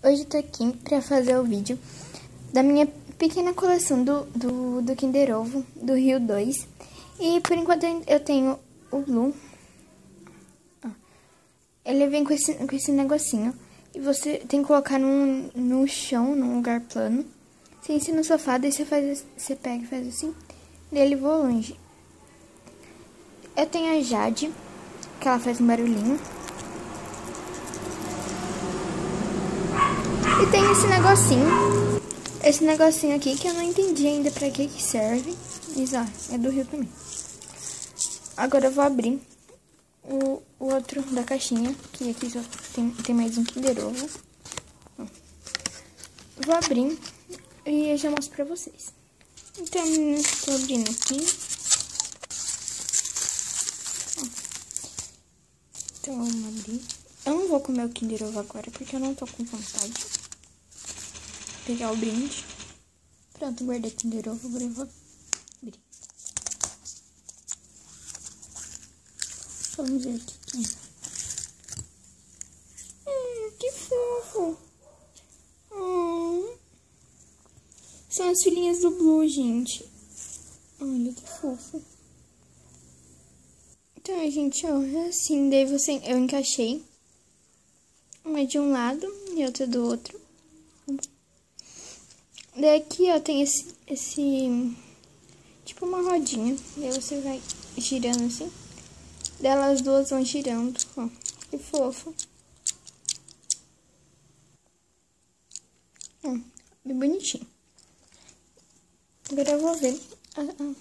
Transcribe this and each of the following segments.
Hoje eu tô aqui pra fazer o vídeo da minha pequena coleção do, do, do Kinder Ovo, do Rio 2. E por enquanto eu tenho o Blue. Ele vem com esse, com esse negocinho. E você tem que colocar no, no chão, num lugar plano. Sem ser no sofá, daí você, faz, você pega e faz assim. E ele voa longe. Eu tenho a Jade, que ela faz um barulhinho. E tem esse negocinho. Esse negocinho aqui que eu não entendi ainda pra que que serve. Mas, ó, é do rio também. Agora eu vou abrir o, o outro da caixinha. Que aqui só tem, tem mais um Kinder Ovo. Vou abrir e eu já mostro pra vocês. Então, tô abrindo aqui. Então, vamos abrir. Eu não vou comer o Kinder Ovo agora, porque eu não tô com vontade pegar o brinde. Pronto, guardei Kinder Ovo, agora eu vou abrir. Vamos ver aqui. Hum, que fofo. Hum. São as filhinhas do Blue, gente. Olha que fofo. Então, gente, ó, é assim. Daí você, eu encaixei uma de um lado e outra do outro. Daí aqui, ó, tem esse, esse, tipo uma rodinha. Daí você vai girando assim. Delas duas vão girando, ó. Que fofo. Ó, bem bonitinho. Agora eu vou ver. Ah, ah.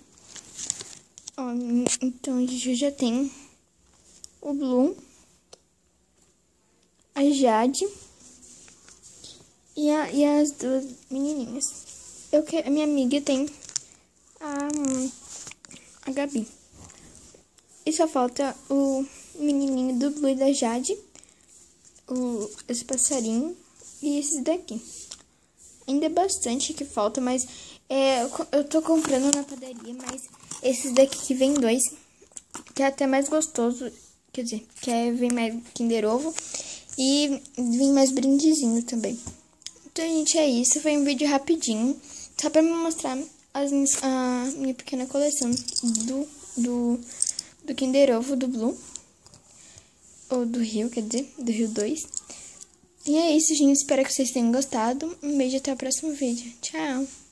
Ó, então, gente já tem o Blue, a Jade e, a, e as duas menininhas. Eu que, a minha amiga tem a, a Gabi. E só falta o menininho do Blue da Jade, o, esse passarinho e esses daqui. Ainda é bastante que falta, mas é, eu tô comprando na padaria, mas esses daqui que vem dois, que é até mais gostoso, quer dizer, que é, vem mais Kinder Ovo e vem mais brindezinho também. Então, gente, é isso. Foi um vídeo rapidinho. Só pra me mostrar as minhas, a minha pequena coleção do, do, do Kinder Ovo do Blue. Ou do Rio, quer dizer, do Rio 2. E é isso, gente. Espero que vocês tenham gostado. Um beijo até o próximo vídeo. Tchau!